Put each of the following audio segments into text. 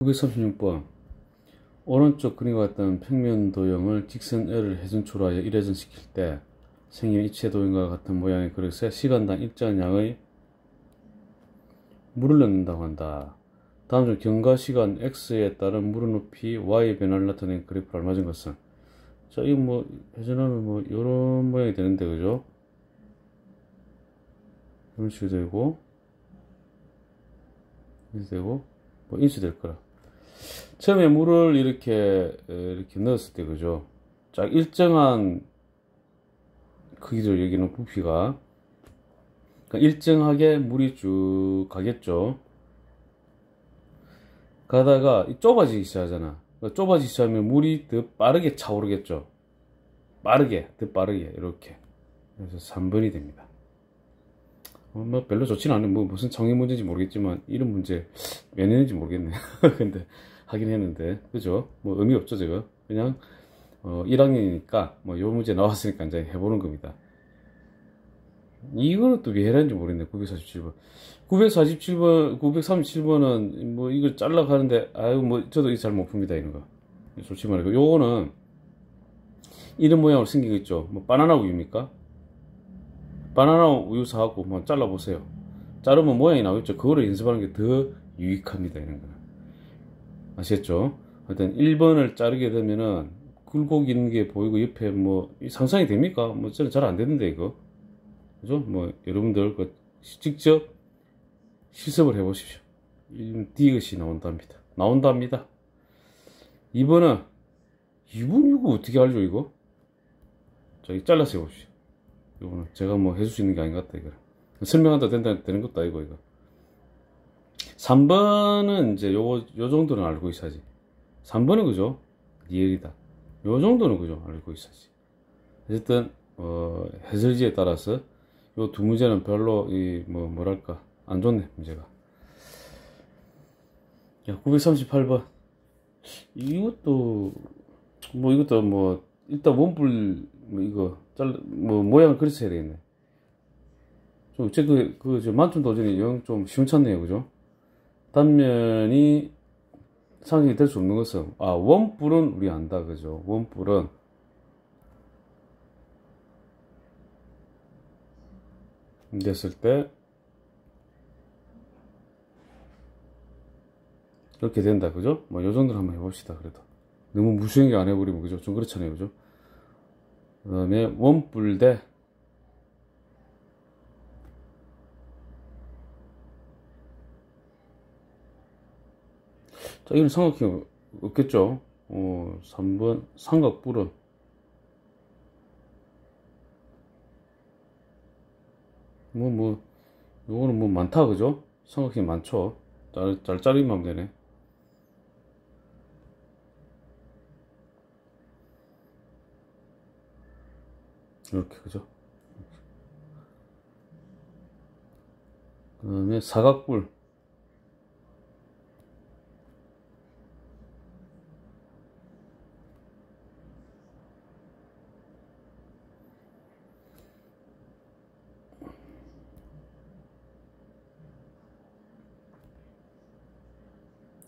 936번 오른쪽 그림과 같은 평면 도형을 직선 L을 회전초로 하여 1회전 시킬 때 생기는 입체 도형과 같은 모양의 그릇에 시간당 일정한 양의 물을 넣는다고 한다. 다음 중 경과 시간 x에 따른 물의 높이 y의 변화를 나타낸 그래프를 알맞은 것은 자 이거 뭐 회전하면 뭐 이런 모양이 되는데 그죠? 이런 식으로 되고 이렇게 되고 뭐 인수될 거라. 처음에 물을 이렇게 이렇게 넣었을 때 그죠? 자 일정한 크기죠 여기는 부피가 그러니까 일정하게 물이 쭉 가겠죠. 가다가 좁아지기 시작하잖아. 그러니까 좁아지기 시작하면 물이 더 빠르게 차오르겠죠. 빠르게, 더 빠르게 이렇게. 그래서 3번이 됩니다. 어, 뭐 별로 좋지는 않은 뭐 무슨 정의 문제인지 모르겠지만 이런 문제 몇 년인지 모르겠네. 근데 하긴 했는데 그죠? 뭐 의미 없죠 제가 그냥 어 1학년이니까 뭐 요 문제 나왔으니까 이제 해보는 겁니다. 이거는 또 왜 해라는지 모르겠네 947번 947번 937번은 뭐 이걸 잘라 가는데 아유 뭐 저도 잘 못 풉니다 이런 거 솔직히 말해서 요거는 이런 모양으로 생긴 거 있죠 뭐 바나나 우유입니까 바나나 우유 사갖고 뭐 잘라보세요. 자르면 모양이 나오겠죠. 그거를 연습하는 게 더 유익합니다. 이런 거는. 아시겠죠? 하여튼 1번을 자르게 되면은 굴곡 있는 게 보이고 옆에 뭐 상상이 됩니까? 뭐 저는 잘 안 되는데 이거. 그죠? 뭐 여러분들 그 직접 실습을 해 보십시오. 디귿이 나온답니다. 나온답니다. 2번은 2번 이거 어떻게 알죠 이거? 저기 잘라서 해봅시다. 이거는 제가 뭐 해줄 수 있는 게 아닌 것 같다, 이거. 설명한다 된다, 되는 것도 아니고, 이거. 3번은 이제 요, 요 정도는 알고 있어야지. 3번은 그죠? 리얼이다. 요 정도는 그죠? 알고 있어야지. 어쨌든, 어, 해설지에 따라서 요 두 문제는 별로, 이, 뭐, 뭐랄까, 안 좋네, 문제가. 야, 938번. 이것도, 뭐, 이것도 뭐, 일단 원뿔, 뭐, 이거, 잘, 뭐, 모양을 해야 되겠네. 좀, 제, 그, 그, 저, 만점 도전이 영 좀 시원찮네요. 그죠? 단면이 상징이 될 수 없는 것은, 아, 원뿔은 우리 안다. 그죠? 원뿔은, 됐을 때, 이렇게 된다. 그죠? 뭐, 요 정도로 한번 해봅시다. 그래도. 너무 무수하게 안 해버리면, 그죠? 좀 그렇잖아요. 그죠? 그 다음에 원뿔 대 자 이건 삼각형. 없겠죠? 어 3번 삼각뿔은. 뭐뭐 뭐, 요거는 뭐 많다 그죠? 삼각형이 많죠. 짤, 짤짤이만 되네. 이렇게 그죠? 그 다음에 사각뿔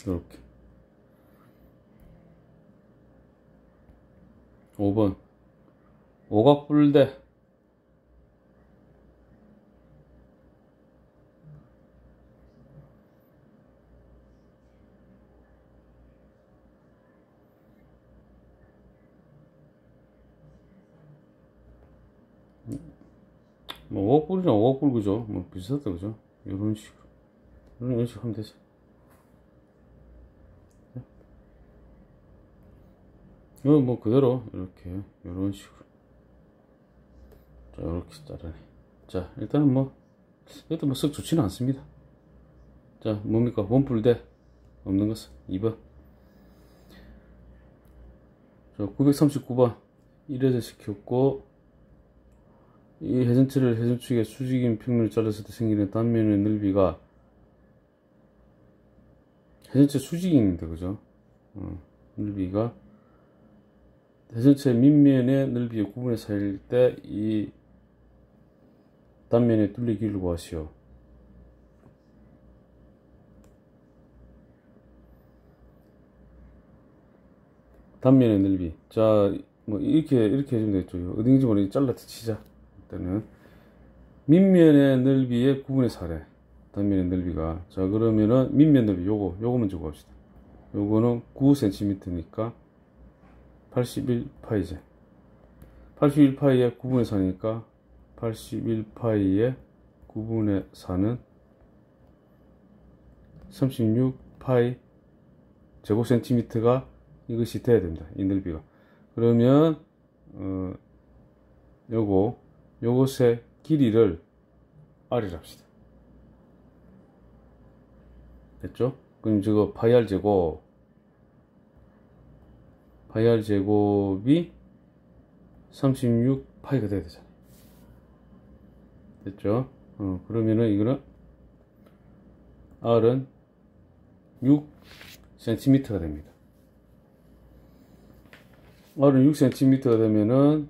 이렇게. 5번. 오각불대 뭐 오각불이랑 오각불 그죠? 뭐 비슷하다 그죠? 이런 식으로. 이런 식으로 하면 되죠 이거 뭐 그대로 이렇게 이런 식으로. 자 이렇게 자르네 자 일단은 뭐 이것도 뭐 썩 좋지는 않습니다. 자 뭡니까? 원뿔대 없는 것은 2번. 자 939번. 1회전 시켰고 이 회전체를 회전축의 수직인 평면을 잘랐을 때 생기는 단면의 넓이가 회전체 수직인데 그죠? 어, 넓이가 회전체 밑면의 넓이의 구분의 사이일 때 이 단면의 뚫리기를 구하시오. 단면의 넓이. 자, 뭐 이렇게 이렇게 해주면 되겠죠. 어딘지 모르게 잘라서 치자. 일단은 밑면의 넓이의 9분의 4래. 단면의 넓이가. 자, 그러면은 밑면 넓이 요거 요거 먼저 구합시다. 요거는 9cm니까 81파이제. 81파이의 9분의 4니까 81파이의 9분의 4는 36파이 제곱센티미터가 이것이 돼야 됩니다. 이 넓이가. 그러면 어 요거 요것의 길이를 R이라 합시다. 됐죠? 그럼 저거 파이 R 제곱 파이 R 제곱이 36파이가 돼야 되잖아요. 됐죠? 어, 그러면은 이거는 R은 6cm가 됩니다. R은 6cm가 되면은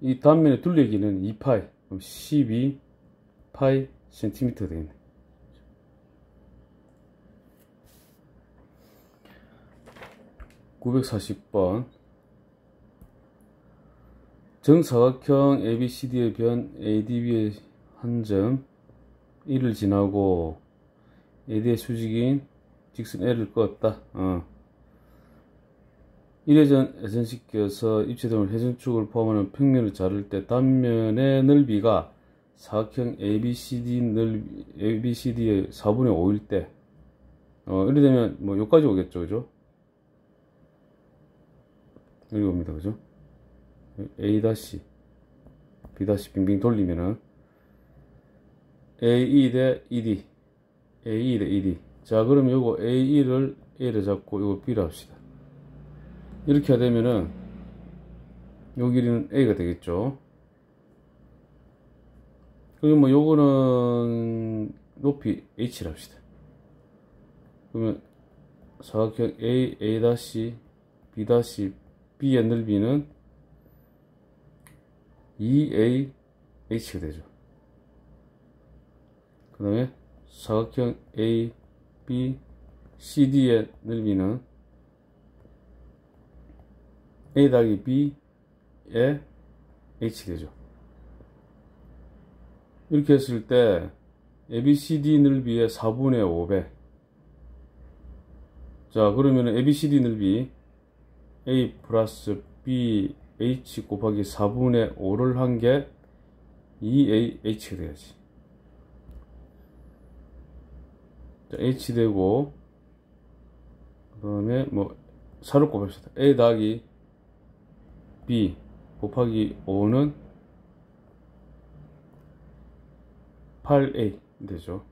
이 단면의 둘레기는 2파이, 그럼 12파이 cm 되겠네. (940번) 정사각형 ABCD의 변 ADB의 한 점 1을 지나고 AD의 수직인 직선 L을 껐다. 어. 1회전 회전시켜서 입체등을 회전축을 포함하는 평면을 자를 때 단면의 넓이가 사각형 ABCD 넓이, ABCD의 4분의 5일 때, 어, 이래 되면 뭐 여기까지 오겠죠, 그죠? 옵니다, 그죠? A 다시, 빙빙 돌리면은 AE 대 ED, AE 대 ED. 자, 그럼 요거 AE를 A를 잡고 요거 B를 합시다. 이렇게 되면은 요 길이는 A가 되겠죠. 그리고 뭐 요거는 높이 H를 합시다. 그러면 사각형 A, A 다시 B의 넓이는 2A H가 되죠. 그 다음에 사각형 A, B, CD의 넓이는 A 더하기 B에 H 되죠. 이렇게 했을 때 ABCD 넓이의 4분의 5배 자 그러면 ABCD 넓이 A 플러스 B H 곱하기 4분의 5를 한 게 2AH가 돼야지 자, H 되고 그 다음에 뭐 4를 곱합시다 A 더하기 B 곱하기 5는 8A 되죠.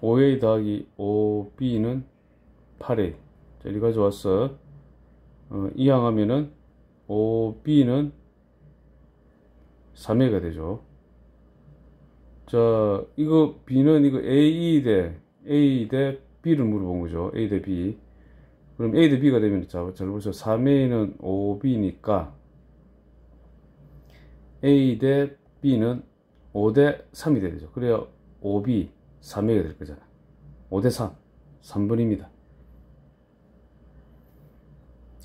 5A 더하기 5B는 8A. 자, 이리 가져왔어. 어, 이항하면은 5B는 3A가 되죠. 자, 이거 B는 이거 A 대 A 대 B를 물어본 거죠. A 대 B. 그럼 A 대 B가 되면 자, 잘 보세요. 3A는 5B니까 A 대 B는 5 대 3이 되죠. 그래야 5B 3A가 될 거잖아. 5 대 3. 3번입니다.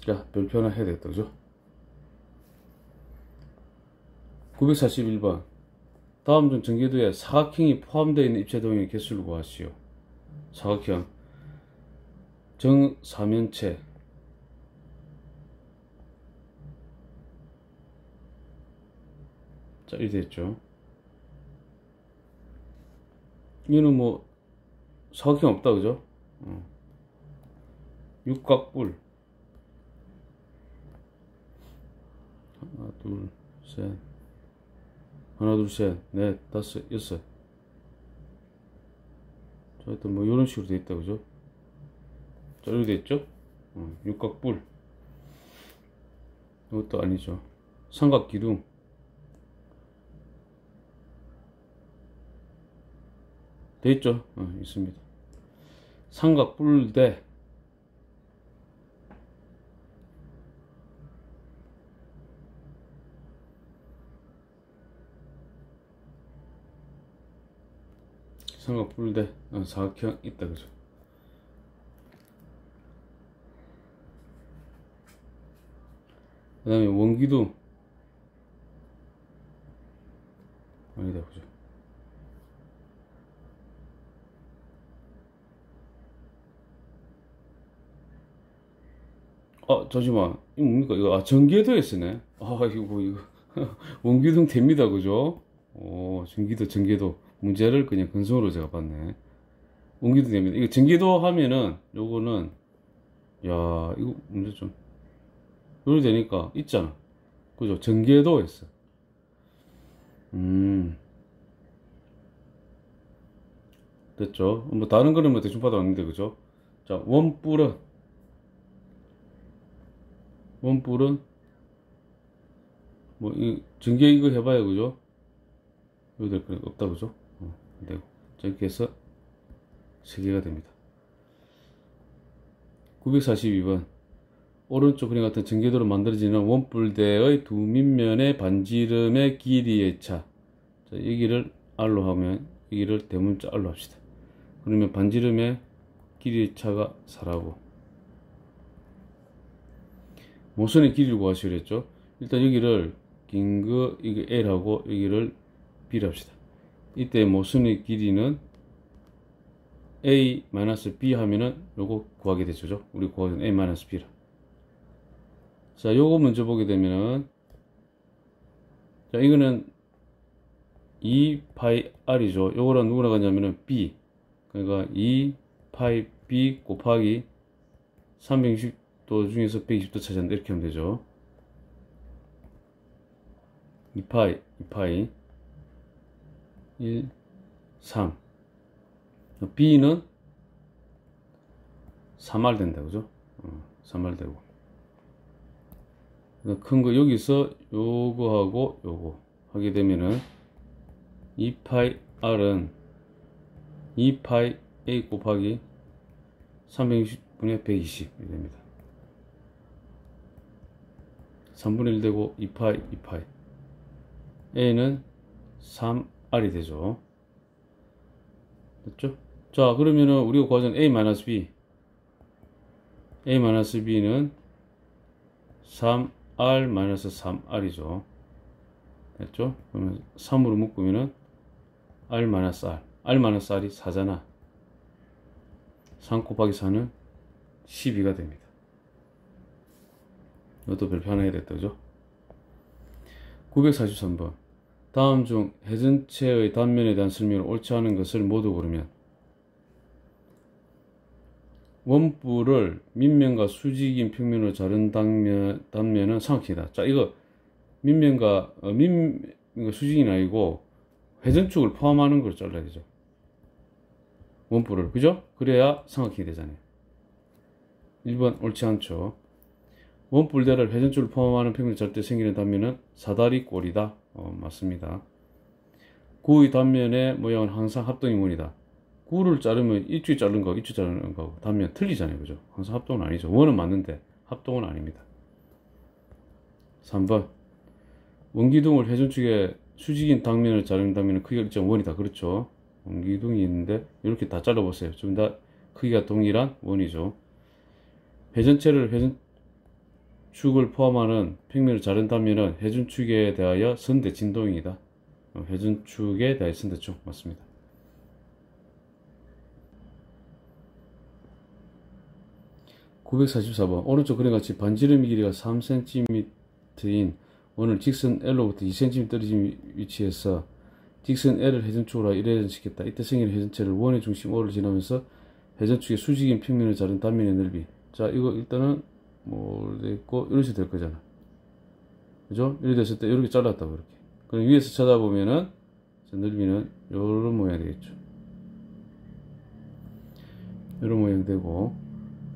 자, 별표 하나 해야 되겠다. 그죠? 941번. 다음 중 전개도에 사각형이 포함되어 있는 입체 도형의 개수를 구하시오. 사각형. 정사면체 자, 이렇게 됐죠. 얘는 뭐, 사각형 없다, 그죠? 어. 육각뿔. 하나, 둘, 셋. 하나, 둘, 셋, 넷, 다섯, 여섯. 자, 일단 뭐, 이런 식으로 돼 있다, 그죠? 자, 이렇게 돼 있죠? 어, 육각뿔. 이것도 아니죠. 삼각기둥. 돼 있죠? 어, 있습니다. 삼각뿔대 생각 불대 어, 사각형 있다 그죠? 그 다음에 원기도 아니다 그죠? 아 잠시만. 이거 뭡니까? 이거 아 전기에도 쓰네. 아 이거 뭐 이거. 원기둥 됩니다 그죠? 오 전기도 전기도. 문제를 그냥 근성으로 제가 봤네. 원기둥 됩니다. 이거 전개도 하면은 요거는 야 이거 문제 좀 요리 되니까 있잖아. 그죠? 전개도 했어. 음. 됐죠? 뭐 다른 거는 뭐 대충 봐도 왔는데 그죠? 자 원뿔은? 원뿔은? 뭐 이 전개 이거 해봐요 그죠? 여기 될거 없다 그죠 되고 자 이렇게 해서 세 개가 됩니다 942번 오른쪽 그림 같은 전개도로 만들어지는 원뿔대의 두 밑면의 반지름의 길이의 차. 자, 여기를 R로 하면 여기를 대문자 R로 합시다. 그러면 반지름의 길이의 차가 4라고. 모선의 길이를 구하시려 했죠. 일단 여기를 긴 거 이거 L하고 여기를 B로 합시다. 이때 모선의 길이는 A-B 하면은 요거 구하게 되죠. 우리 구하기는 A-B라. 자, 요거 먼저 보게 되면은 자, 이거는 2파이 R이죠. 요거랑 누구나 가냐면은 B. 그러니까 2파이 B 곱하기 360도 중에서 120도 찾았는데 이렇게 하면 되죠. 2파이, 2파이 1, 3 B는 3R 된다 그죠? 어, 3R 되고 큰 거 여기서 요거하고 요거 하게 되면은 2파이 R은 2파이 A 곱하기 360분의 120이 됩니다. 3분의 1 되고 2파이 2파이 A는 3R이 되죠. 됐죠? 자 그러면은 우리가 구하자는 A-B A-B는 3R-3R이죠. 됐죠? 그러면 3으로 묶으면은 R-R. R-R이 4잖아. 3 곱하기 4는 12가 됩니다. 이것도 별표 하나 해야 됐다, 그죠? 943번. 다음 중 해전체의 단면에 대한 설명을 옳지 않은 것을 모두 고르면 원뿔을 밑면과 수직인 평면으로 자른 단면, 단면은 삼각형이다. 자, 이거 밑면과 어, 밑 수직이 아니고 회전축을 포함하는 걸 잘라야 되죠. 원뿔을 그죠? 그래야 삼각형이 되잖아요. 1번 옳지 않죠. 원뿔대를 회전축을 포함하는 평면을 잘 때 생기는 단면은 사다리 꼴이다. 어, 맞습니다. 구의 단면의 모양은 항상 합동이 문이다. 구를 자르면 이쪽 자른 거, 이쪽 자르는 거하고 단면 틀리잖아요. 그죠? 항상 합동은 아니죠. 원은 맞는데 합동은 아닙니다. 3번. 원기둥을 회전 축에 수직인 당면을 자른다면 크기가 일정 원이다. 그렇죠? 원기둥이 있는데 이렇게 다 잘라보세요. 좀 다 크기가 동일한 원이죠. 회전체를 회전 축을 포함하는 평면을 자른다면 회전축에 대하여 선대. 어, 회전축에 대하여 선대축 맞습니다. 944번 오른쪽 그림같이 반지름의 길이가 3cm인 원을 직선 L로부터 2cm 떨어진 위치에서 직선 L을 회전축으로 이회전시켰다. 이때 생기는 회전체를 원의 중심 O를 지나면서 회전축의 수직인 평면을 자른 단면의 넓이. 자, 이거 일단은 뭐 됐고 이렇게 될 거잖아. 그죠? 이렇게 됐을 때 이렇게 잘랐다 그렇게. 그럼 위에서 쳐다보면은 넓이는 이런 모양이 되겠죠. 이런 모양 되고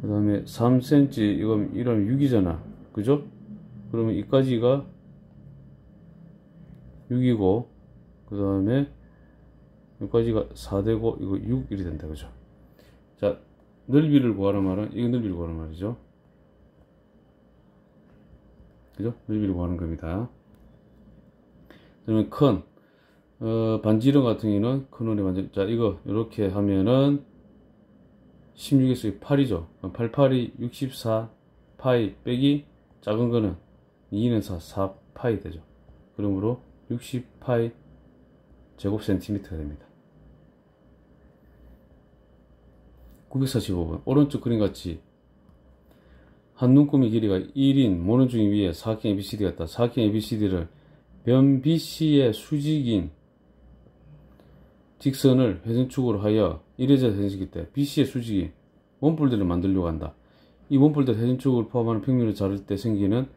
그 다음에 3cm 이건 이러면 6이잖아 그죠? 그러면 이까지가 6이고 그 다음에 여기까지가 4되고 이거 6 이렇게 된다 그죠? 자 넓이를 구하는 말은 이거 넓이를 구하는 말이죠 그죠? 넓이를 구하는 겁니다 그러면 큰 어, 반지름 같은 경우는 큰 원의 반지름 자 이거 이렇게 하면은 16에서 8이죠. 88이 64 파이 빼기 작은 거는 2는 4, 4 파이 되죠. 그러므로 60 파이 제곱 센티미터가 됩니다. 945번 오른쪽 그림 같이 한 눈금의 길이가 1인 모노중이 위에 사각형 ABCD가 있다. 사각형 ABCD를 변 BC의 수직인 직선을 회전축으로 하여 1회전 회전시킬 때 BC의 수직이 원뿔들을 만들려고 한다. 이 원뿔들 회전축을 포함하는 평면을 자를 때 생기는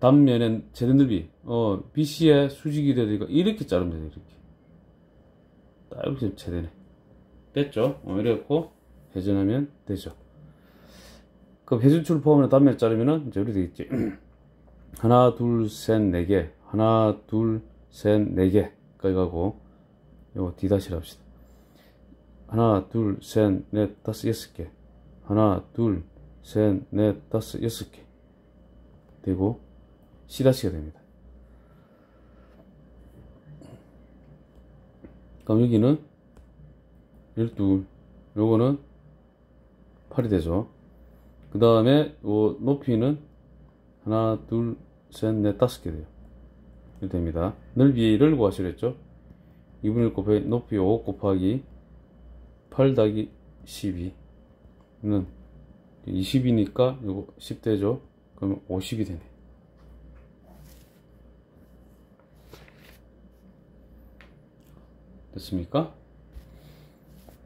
단면의 최대 넓이 어, BC의 수직이 되니까 이렇게 자르면 돼 이렇게 딱 이렇게 최대네 됐죠? 어, 이래갖고 회전하면 되죠 그럼 회전축을 포함하는 단면을 자르면은 이제 이렇게 되겠지. 하나 둘 셋 네 개. 하나 둘 셋 네 개. 까지 가고 요거 D다시를 합시다. 하나 둘 셋 넷 다섯 여섯 개. 하나 둘 셋 넷 다섯 여섯 개. 되고 C다시가 됩니다. 그럼 여기는 12 요거는 8이 되죠. 그 다음에 요 높이는 하나 둘 셋 넷 다섯 개 돼요. 이렇게 됩니다. 넓이를 구하시랬죠. 2분의 1 곱하기 높이 5 곱하기 8 더하기 12는 20이니까 요거 10 되죠. 그러면 50이 되네. 됐습니까?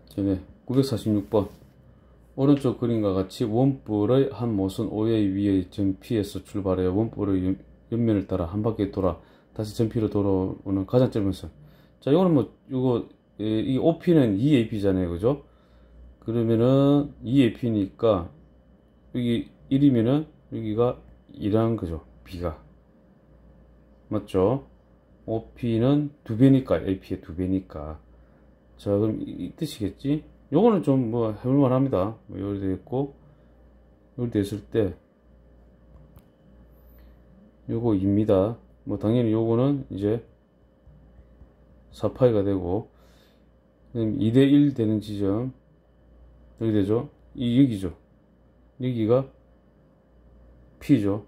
전에 946번 오른쪽 그림과 같이 원뿔의 한 모선 O의 위의 점 P에서 출발하여 원뿔의 옆면을 따라 한 바퀴 돌아 다시 점 P로 돌아오는 가장 짧은 선. 자, 이거는 뭐 이거 이 OP는 2AP잖아요, 그죠? 그러면은 2AP니까 여기 1이면은 여기가 2라는 거죠, B가 맞죠? OP는 두 배니까 AP의 두 배니까 자 그럼 이, 이 뜻이겠지 요거는 좀 뭐 해볼만 합니다. 뭐 요리 되겠고 요리 됐을 때. 요거 2입니다. 뭐 당연히 요거는 이제 4파이가 되고 2대1 되는 지점. 여기 되죠? 이 여기죠? 여기가 P죠.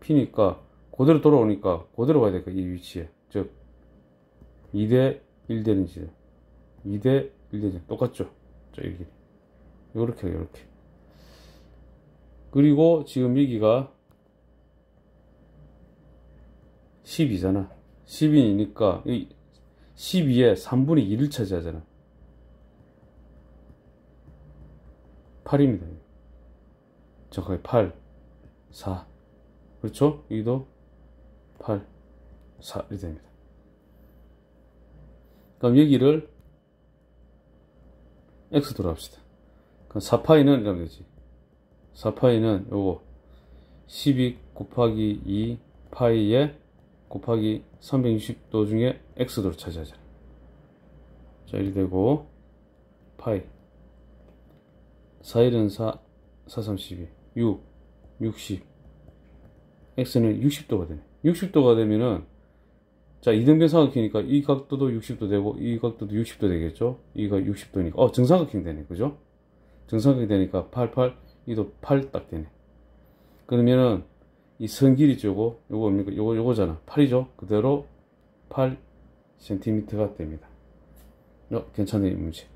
P니까 그대로 돌아오니까 그대로 가야 될까 이 위치에. 즉 2대 1 되는 지점. 2대 1 되는 똑같죠 자 여기 요렇게 요렇게. 그리고 지금 여기가 12잖아. 12니까 12에 3분의 2를 차지하잖아. 8입니다. 정확하게 8 4 그렇죠? 여기도 8 4 이렇게 됩니다. 그럼 여기를 x도로 합시다. 그럼 4파이는 이러면 되지. 4파이는 요거 12 곱하기 2 파이에 곱하기 360도 중에 x도를 차지하잖아. 자, 이렇게 되고 파이 4 1은 4, 4 32, 6, 60 x는 60도가 되네. 60도가 되면은 자, 이등변 삼각형이니까 이 각도도 60도 되고 이 각도도 60도 되겠죠? 이가 60도니까 어, 정삼각형 되네. 그죠? 정삼각형 되니까 88 이도 8 딱 되네. 그러면은 이 선 길이 쪼고 요거 뭡니까? 요거 요거잖아. 8이죠? 그대로 8 cm가 됩니다. 어, 괜찮네, 이 문제.